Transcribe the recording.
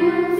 you.